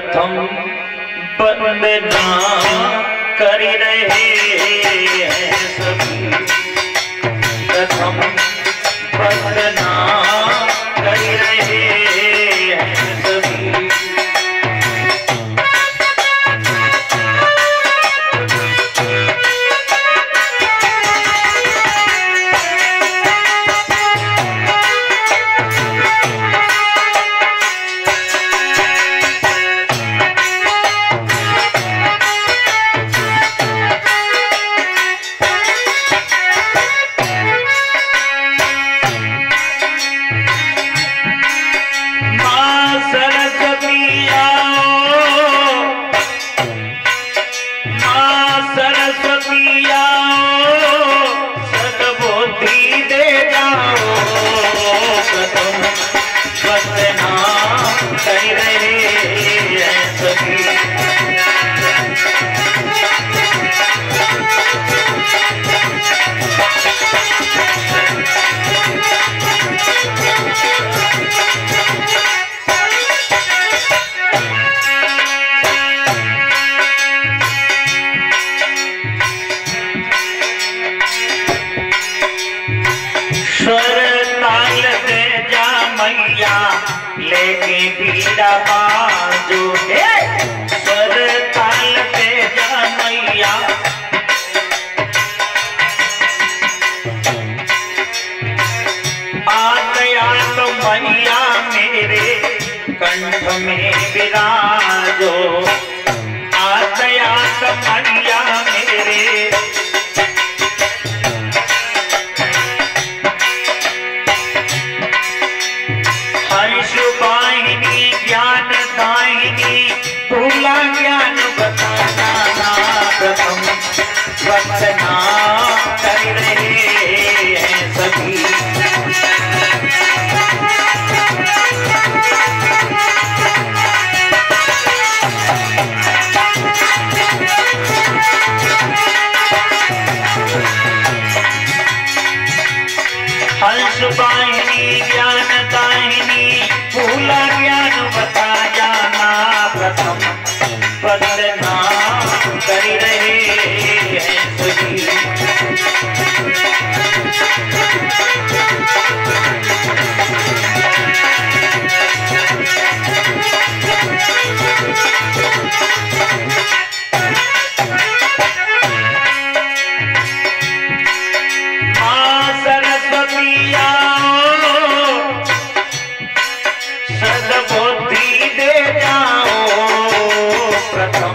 प्रथम बंदना कर रहे हैं सभी। प्रथम बंदना कर रहे हैं कंठ में विराजो। आतया तो वाहिनी ज्ञान दाहिनी भूला ज्ञान बता जाना प्रथम। वंदना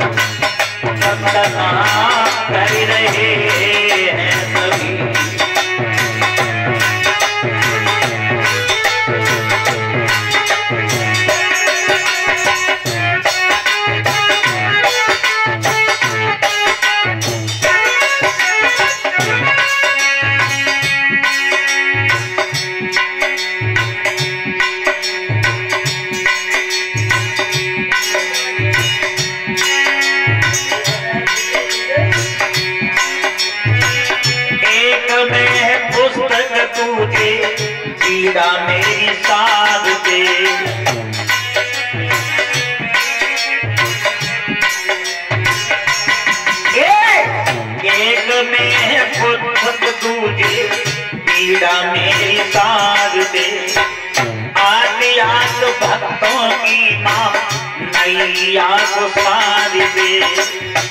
प्रथम वंदना कर रहे हैं सभी। तुझे पीड़ा मेरी साध दे एक में है तुझे पीड़ा मेरी साध दे आदि आस भक्तों की माँ नैया को साध दे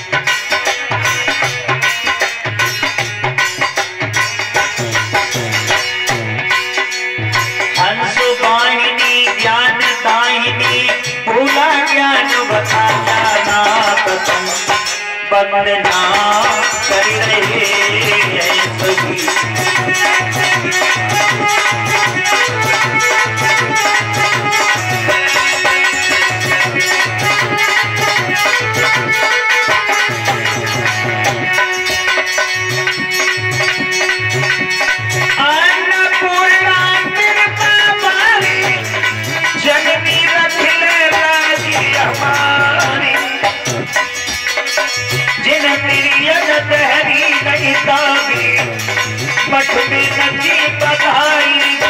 वंदना कर रहे मठ बधाई।